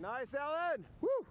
Nice, Ellen. Woo!